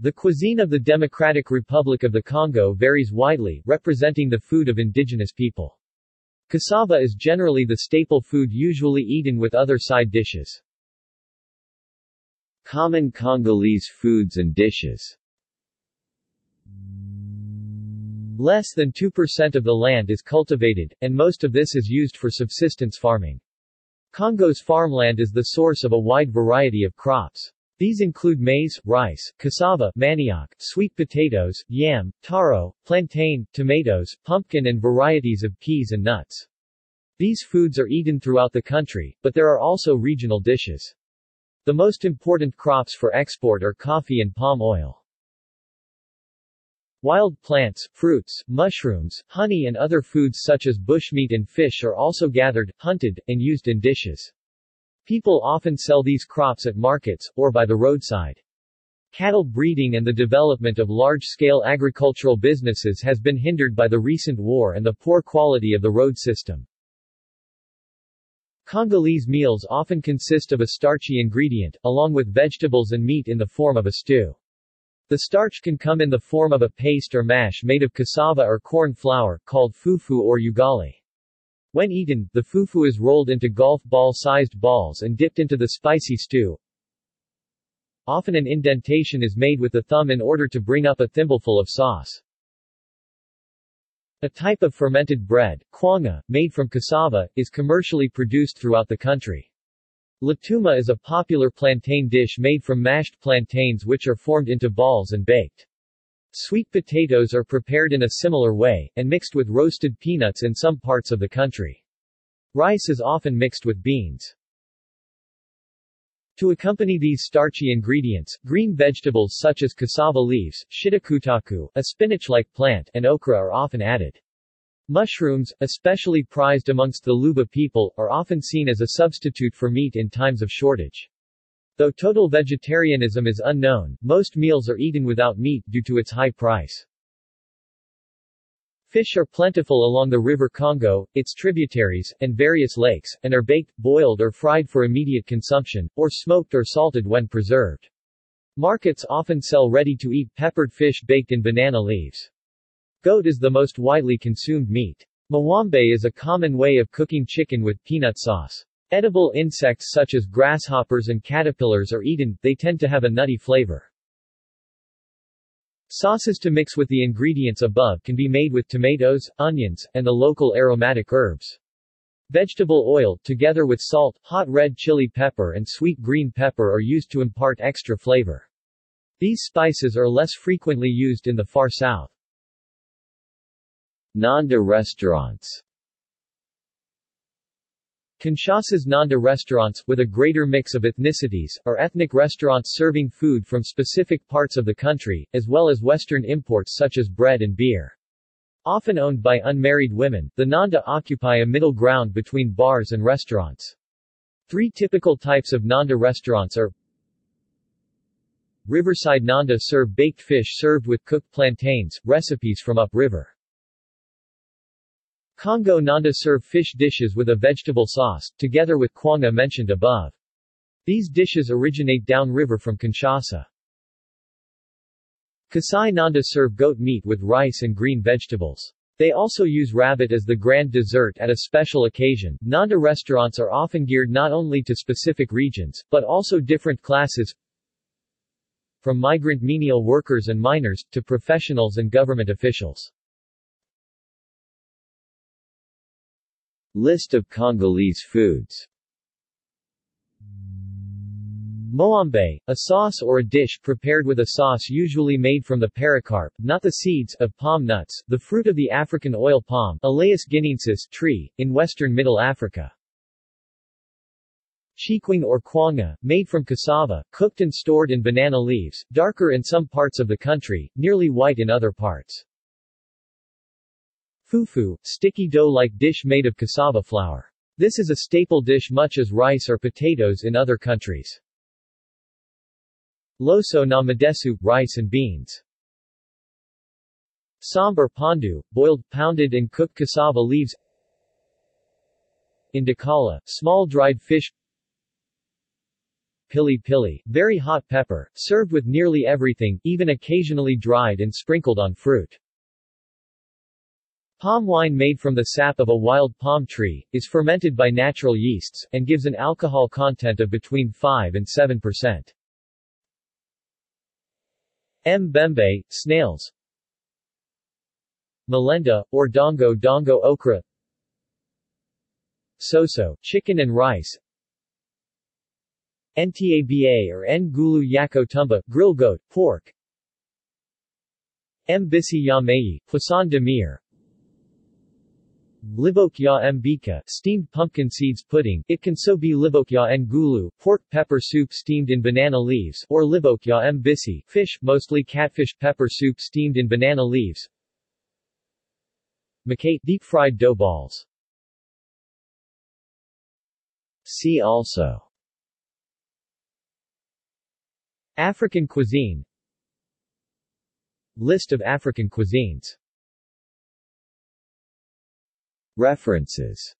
The cuisine of the Democratic Republic of the Congo varies widely, representing the food of indigenous people. Cassava is generally the staple food usually eaten with other side dishes. Common Congolese foods and dishes Less than 2% of the land is cultivated, and most of this is used for subsistence farming. Congo's farmland is the source of a wide variety of crops. These include maize, rice, cassava, manioc, sweet potatoes, yam, taro, plantain, tomatoes, pumpkin and varieties of peas and nuts. These foods are eaten throughout the country, but there are also regional dishes. The most important crops for export are coffee and palm oil. Wild plants, fruits, mushrooms, honey and other foods such as bushmeat and fish are also gathered, hunted, and used in dishes. People often sell these crops at markets, or by the roadside. Cattle breeding and the development of large-scale agricultural businesses has been hindered by the recent war and the poor quality of the road system. Congolese meals often consist of a starchy ingredient, along with vegetables and meat in the form of a stew. The starch can come in the form of a paste or mash made of cassava or corn flour, called fufu or ugali. When eaten, the fufu is rolled into golf ball-sized balls and dipped into the spicy stew. Often an indentation is made with the thumb in order to bring up a thimbleful of sauce. A type of fermented bread, kwanga, made from cassava, is commercially produced throughout the country. Latuma is a popular plantain dish made from mashed plantains which are formed into balls and baked. Sweet potatoes are prepared in a similar way, and mixed with roasted peanuts in some parts of the country. Rice is often mixed with beans. To accompany these starchy ingredients, green vegetables such as cassava leaves, shitakutaku, a spinach-like plant, and okra are often added. Mushrooms, especially prized amongst the Luba people, are often seen as a substitute for meat in times of shortage. Though total vegetarianism is unknown, most meals are eaten without meat due to its high price. Fish are plentiful along the river Congo, its tributaries, and various lakes, and are baked, boiled or fried for immediate consumption, or smoked or salted when preserved. Markets often sell ready-to-eat peppered fish baked in banana leaves. Goat is the most widely consumed meat. Moambe is a common way of cooking chicken with peanut sauce. Edible insects such as grasshoppers and caterpillars are eaten, they tend to have a nutty flavor. Sauces to mix with the ingredients above can be made with tomatoes, onions, and the local aromatic herbs. Vegetable oil, together with salt, hot red chili pepper and sweet green pepper are used to impart extra flavor. These spices are less frequently used in the far south. Nganda restaurants Kinshasa's Nganda restaurants, with a greater mix of ethnicities, are ethnic restaurants serving food from specific parts of the country, as well as Western imports such as bread and beer. Often owned by unmarried women, the Nganda occupy a middle ground between bars and restaurants. Three typical types of Nganda restaurants are Riverside Nganda serve baked fish served with cooked plantains, recipes from upriver. Congo Nganda serve fish dishes with a vegetable sauce, together with kwanga mentioned above. These dishes originate downriver from Kinshasa. Kasai Nganda serve goat meat with rice and green vegetables. They also use rabbit as the grand dessert at a special occasion. Nganda restaurants are often geared not only to specific regions, but also different classes, from migrant menial workers and miners, to professionals and government officials. List of Congolese foods Moambe, a sauce or a dish prepared with a sauce usually made from the pericarp, not the seeds, of palm nuts, the fruit of the African oil palm Elaeis guineensis tree, in western Middle Africa. Chikwangue or kwanga, made from cassava, cooked and stored in banana leaves, darker in some parts of the country, nearly white in other parts. Fufu, sticky dough-like dish made of cassava flour. This is a staple dish much as rice or potatoes in other countries. Loso na madesu, rice and beans. Sambar pondu, boiled, pounded and cooked cassava leaves. Indicala, small dried fish. pili pili, very hot pepper, served with nearly everything, even occasionally dried and sprinkled on fruit. Palm wine made from the sap of a wild palm tree, is fermented by natural yeasts, and gives an alcohol content of between 5 and 7 percent. Mbembe, snails. Malenda, or dongo dongo okra. Soso, chicken and rice. Ntaba or Ngulu yako tumba, grill goat, pork. Mbisi yamei, poisson de Libokya mbika, steamed pumpkin seeds pudding, it can so be libokya ngulu, pork pepper soup steamed in banana leaves, or libokya mbisi, fish, mostly catfish pepper soup steamed in banana leaves. Makate, deep-fried dough balls. See also African cuisine List of African cuisines References